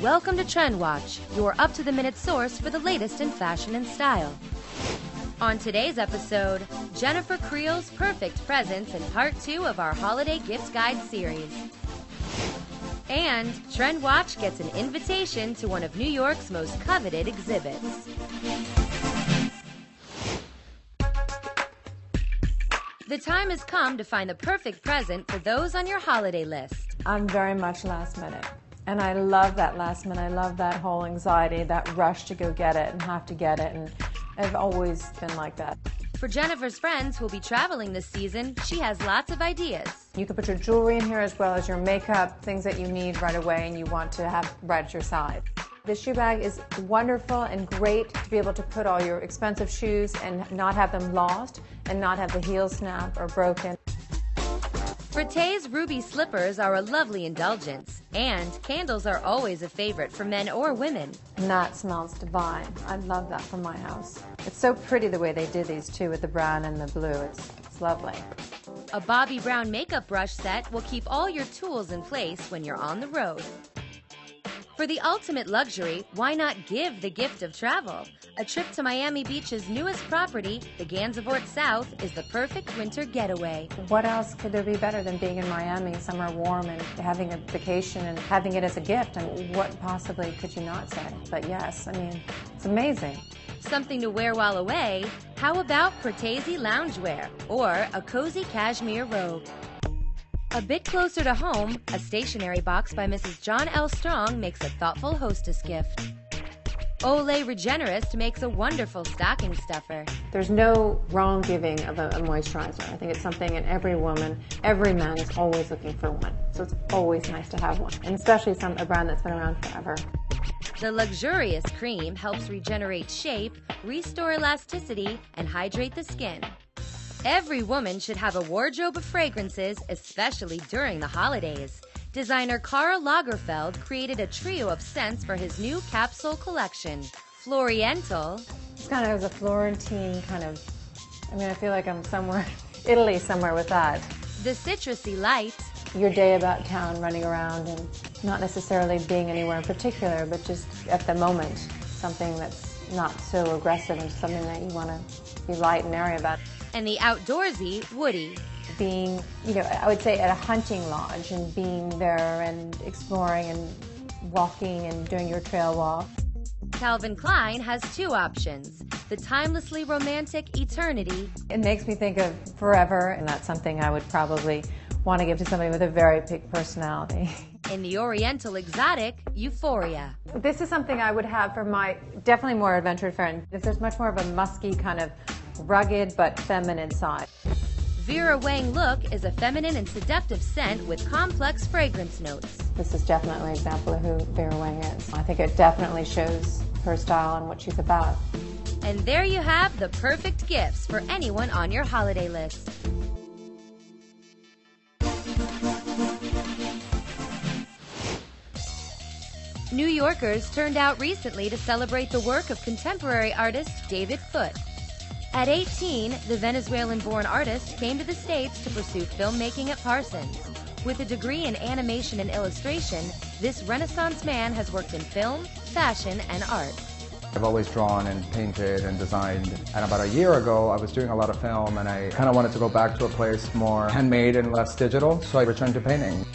Welcome to Trend Watch, your up to the minute source for the latest in fashion and style. On today's episode, Jennifer Creel's perfect presents in part two of our holiday gift guide series. And Trend Watch gets an invitation to one of New York's most coveted exhibits. The time has come to find the perfect present for those on your holiday list. I'm very much last minute. And I love that last minute. I love that whole anxiety, that rush to go get it and have to get it. And I've always been like that. For Jennifer's friends who will be traveling this season, she has lots of ideas. You can put your jewelry in here as well as your makeup, things that you need right away and you want to have right at your side. This shoe bag is wonderful and great to be able to put all your expensive shoes and not have them lost and not have the heel snap or broken. Frette's ruby slippers are a lovely indulgence, and candles are always a favorite for men or women. And that smells divine. I love that for my house. It's so pretty the way they did these too with the brown and the blue. It's, it's lovely. A Bobbi Brown makeup brush set will keep all your tools in place when you're on the road. For the ultimate luxury, why not give the gift of travel? A trip to Miami Beach's newest property, the Gansevoort South, is the perfect winter getaway. What else could there be better than being in Miami, somewhere warm, and having a vacation and having it as a gift? And what possibly could you not say? But yes, I mean, it's amazing. Something to wear while away? How about Cortese loungewear or a cozy cashmere robe? A bit closer to home, a stationery box by Mrs. John L. Strong makes a thoughtful hostess gift. Olay Regenerist makes a wonderful stocking stuffer. There's no wrong giving of a, a, moisturizer. I think it's something in every woman, every man is always looking for one. So it's always nice to have one, and especially some a brand that's been around forever. The luxurious cream helps regenerate shape, restore elasticity, and hydrate the skin. Every woman should have a wardrobe of fragrances, especially during the holidays. Designer Karl Lagerfeld created a trio of scents for his new capsule collection. Floriental. It's kind of a Florentine kind of, I mean, I feel like I'm somewhere, Italy somewhere with that. The citrusy light. Your day about town, running around and not necessarily being anywhere in particular, but just at the moment, something that's not so aggressive and something that you want to be light and airy about and the outdoorsy Woody. Being, you know, I would say at a hunting lodge and being there and exploring and walking and doing your trail walk. Calvin Klein has two options the timelessly romantic Eternity. It makes me think of forever, and that's something I would probably want to give to somebody with a very big personality. In the Oriental exotic, Euphoria. This is something I would have for my definitely more adventurous friend. If there's much more of a musky kind of rugged but feminine side. Vera Wang Look is a feminine and seductive scent with complex fragrance notes. This is definitely an example of who Vera Wang is. I think it definitely shows her style and what she's about. And there you have the perfect gifts for anyone on your holiday list. New Yorkers turned out recently to celebrate the work of contemporary artist David Foote. At 18, the Venezuelan born artist came to the States to pursue filmmaking at Parsons. With a degree in animation and illustration, this Renaissance man has worked in film, fashion, and art. I've always drawn and painted and designed. And about a year ago, I was doing a lot of film and I kind of wanted to go back to a place more handmade and less digital, so I returned to painting.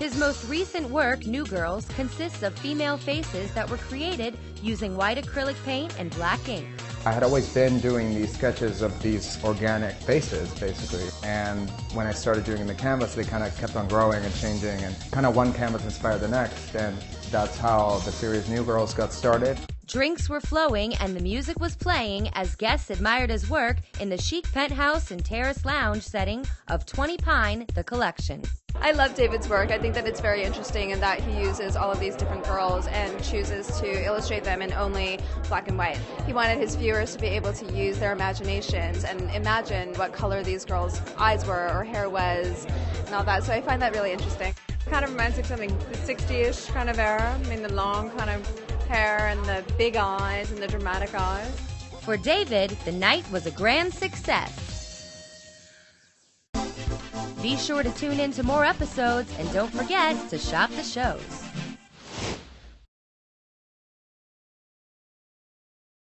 His most recent work, New Girls, consists of female faces that were created using white acrylic paint and black ink. I had always been doing these sketches of these organic faces, basically. And when I started doing the canvas, they kind of kept on growing and changing, and kind of one canvas inspired the next. And that's how the series New Girls got started. Drinks were flowing and the music was playing as guests admired his work in the chic penthouse and terrace lounge setting of 20 Pine, the collection. I love David's work. I think that it's very interesting in that he uses all of these different girls and chooses to illustrate them in only black and white. He wanted his viewers to be able to use their imaginations and imagine what color these girls' eyes were or hair was and all that. So I find that really interesting. It Kind of reminds me of something the 60-ish kind of era. I mean, the long kind of hair and the big eyes and the dramatic eyes. For David, the night was a grand success. Be sure to tune in to more episodes and don't forget to shop the shows.